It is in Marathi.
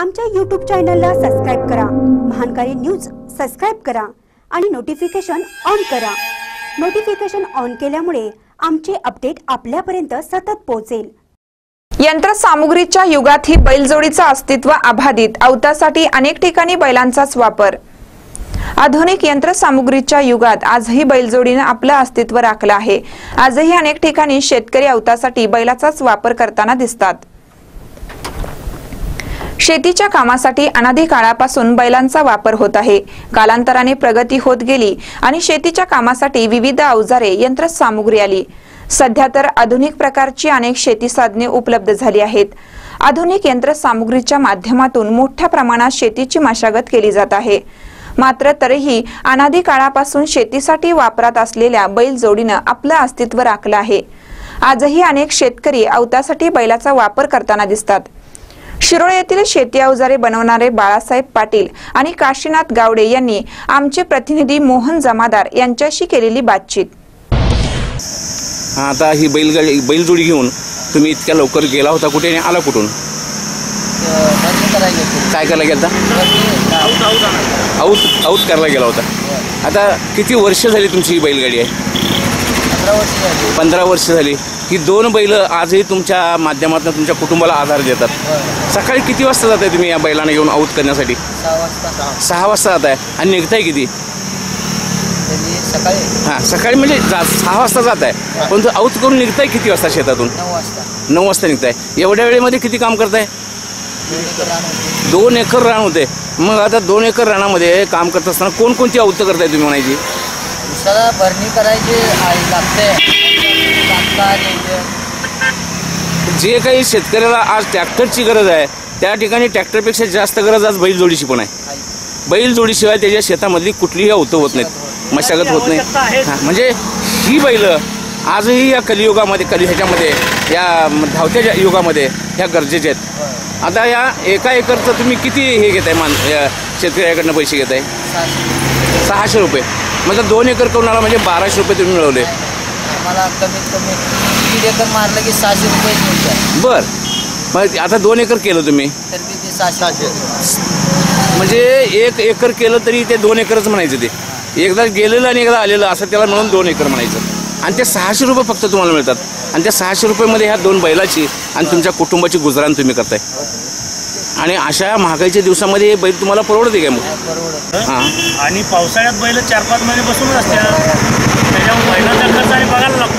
आमच्या यूट्यूब चॅनलला सबस्क्राईब करा. महानकारी न्यूज सबस्क्राईब करा आणि नोटिफिकेशन ऑन करा. नोटिफिकेशन ऑन केल्यामुळे आमचे अपडेट आपल्यापर्यंत सतत पोहोचेल. यंत्रसामुग्रीच्या युगात ही बैलजोडीचं अस्तित्व अबाधित अवतासाठी अनेक ठिकाणी बैलांचाच वापर. आधुनिक यंत्रसामुग्रीच्या युगात आजही बैलजोडीनं आपलं अस्तित्व राखलं आहे. आजही अनेक ठिकाणी शेतकरी अवतासाठी बैलाचाच वापर करताना दिसतात. शेतीच्या कामासाठी अनादी काळापासून बैलांचा वापर होत आहे. कालांतराने प्रगती होत गेली आणि शेतीच्या कामासाठी विविध अवजारे यंत्रसामुग्री आली. सध्या तर आधुनिक प्रकारची अनेक शेती साधने उपलब्ध झाली आहेत. आधुनिक यंत्रसामुग्रीच्या माध्यमातून मोठ्या प्रमाणात शेतीची मशागत केली जात आहे. मात्र तरीही अनादी काळापासून शेतीसाठी वापरात असलेल्या बैल जोडीनं आपलं अस्तित्व राखलं आहे. आजही अनेक शेतकरी अवतासाठी बैलाचा वापर करताना दिसतात. शिरोळ येथील शेती अवजारे बनवणारे बाळासाहेब पाटील आणि काशीनाथ गावडे यांनी आमचे प्रतिनिधी मोहन जमादार यांच्याशी केलेली बातचीत. हा आता ही बैलगाडी बैलजोडी घेऊन तुम्ही इतक्या लवकर गेला होता कुठे आणि आला कुठून? काय करायला गेला बंद आऊत आऊत करायला गेला होता. आता किती वर्ष झाली तुमची ही बैलगाडी आहे? पंधरा वर्ष झाली. पंधरा वर्ष झाली. ही दोन बैल आजही तुमच्या माध्यमातून तुमच्या कुटुंबाला आधार देतात. सकाळी किती वाजता जाताय तुम्ही या बैलांना घेऊन आऊत करण्यासाठी? सहा वाजता वाजता. जाताय. आणि निघताय किती? त्यांनी सकाळी. हां सकाळी म्हणजे जा सहा वाजता जात आहे परंतु आऊत करून निघताय किती वाजता शेतातून? नऊ वाजता. निघताय. एवढ्या वेळेमध्ये किती काम करताय? दोन एकर रान होते. दोन एकर रान होते. मग आता दोन एकर रानामध्ये काम करत असताना कोणकोणती अवतं करताय तुम्ही म्हणायची? उसाला भरणी करायची आई लागते. जे काही शेतकऱ्याला आज ट्रॅक्टरची गरज आहे त्या ठिकाणी ट्रॅक्टरपेक्षा जास्त गरज आज बैलजोडीची पण आहे. बैलजोडीशिवाय त्याच्या शेतामधली कुठलीही अवतं होत नाहीत मशागत होत नाही. हां, म्हणजे ही बैल आजही या कलियुगामध्ये कली ह्याच्यामध्ये या धावत्या ज्या युगामध्ये ह्या गरजेच्या आहेत. आता या एका एकरचं तुम्ही किती हे घेताय मान या शेतकऱ्याकडनं पैसे घेताय? सहाशे. सहाशे रुपये. म्हणजे दोन एकर करून आला म्हणजे बाराशे रुपये तुम्ही मिळवले. आम्हाला कमीत कमी दीड एकर मारलं की सहाशे रुपये मिळतात बर. मग आता दोन एकर केलं तुम्ही. तर मी ते सहाशे रुपये म्हणजे एक एकर केलं तरी ते दोन एकरच म्हणायचं ते. एकदा गेलेलं आणि एकदा आलेलं असं त्याला मिळून दोन एकर म्हणायचं. आणि ते सहाशे रुपये फक्त तुम्हाला मिळतात. आणि त्या सहाशे रुपयेमध्ये ह्या दोन बैलाची आणि तुमच्या कुटुंबाची गुजराण तुम्ही करताय. आणि अशा महागाईच्या दिवसामध्ये बैल तुम्हाला परवडते काय मग? परवडत. हां. आणि पावसाळ्यात बैल चार पाच महिने बसूनच असतात त्याच्यामुळे बैलाचा खर्च आणि बघायला लागतो.